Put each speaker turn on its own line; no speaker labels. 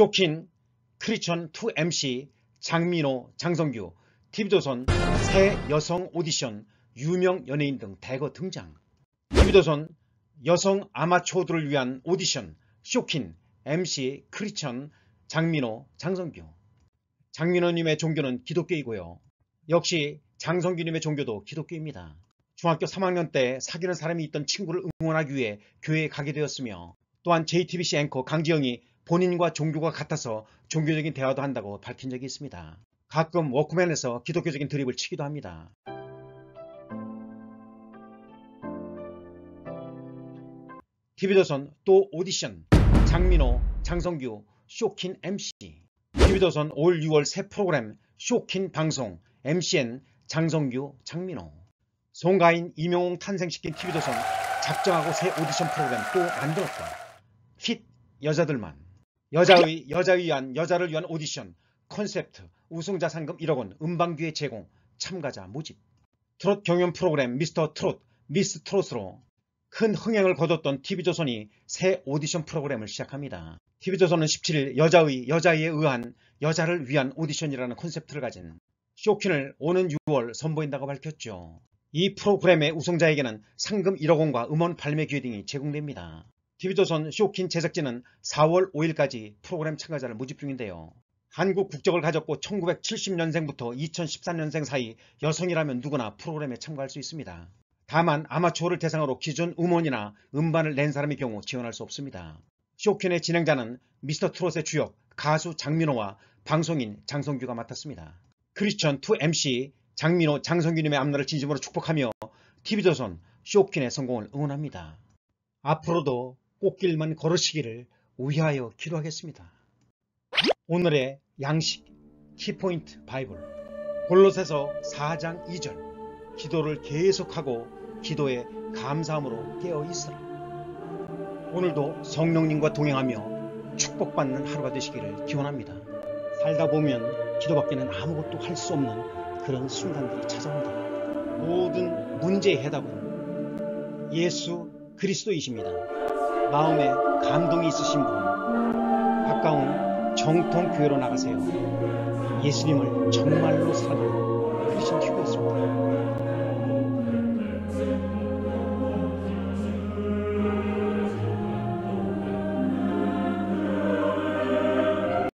쇼킨, 크리천 2MC, 장민호, 장성규, TV조선 새 여성 오디션, 유명 연예인 등 대거 등장. TV조선 여성 아마추어들을 위한 오디션, 쇼킨, MC, 크리천, 장민호, 장성규. 장민호님의 종교는 기독교이고요. 역시 장성규님의 종교도 기독교입니다. 중학교 3학년 때 사귀는 사람이 있던 친구를 응원하기 위해 교회에 가게 되었으며 또한 JTBC 앵커 강지영이 본인과 종교가 같아서 종교적인 대화도 한다고 밝힌 적이 있습니다. 가끔 워크맨에서 기독교적인 드립을 치기도 합니다. TV조선 또 오디션 장민호, 장성규, 쇼킨 MC TV조선 올 6월 새 프로그램 쇼킨 방송 MCN 장성규, 장민호 송가인, 이명웅 탄생시킨 TV조선 작정하고 새 오디션 프로그램 또 만들었다. 핏 여자들만 여자의 여자를 위한 여자를 위한 오디션 컨셉트 우승자 상금 1억 원 음방기회 제공 참가자 모집 트롯 경연 프로그램 미스터 트롯 미스 트롯으로 큰 흥행을 거뒀던 TV조선이 새 오디션 프로그램을 시작합니다. TV조선은 17일 여자의 여자에 의한 여자를 위한 오디션이라는 콘셉트를 가진 쇼퀸을 오는 6월 선보인다고 밝혔죠. 이 프로그램의 우승자에게는 상금 1억 원과 음원 발매 기회 등이 제공됩니다. TV조선 쇼킨 제작진은 4월 5일까지 프로그램 참가자를 모집 중인데요. 한국 국적을 가졌고 1970년생부터 2014년생 사이 여성이라면 누구나 프로그램에 참가할 수 있습니다. 다만 아마추어를 대상으로 기존 음원이나 음반을 낸 사람의 경우 지원할 수 없습니다. 쇼킨의 진행자는 미스터 트롯의 주역 가수 장민호와 방송인 장성규가 맡았습니다. 크리스천 2MC 장민호 장성규님의 앞날을 진심으로 축복하며 TV조선 쇼킨의 성공을 응원합니다. 앞으로도 꽃길만 걸으시기를 위하여 기도하겠습니다. 오늘의 양식 키포인트 바이블 골로새서 4장 2절 기도를 계속하고 기도에 감사함으로 깨어 있으라 오늘도 성령님과 동행하며 축복받는 하루가 되시기를 기원합니다. 살다 보면 기도밖에는 아무것도 할 수 없는 그런 순간들이 찾아온다. 모든 문제의 해답은 예수 그리스도이십니다. 마음에 감동이 있으신 분 가까운 정통 교회로 나가세요. 예수님을 정말로 사랑하는 크리스천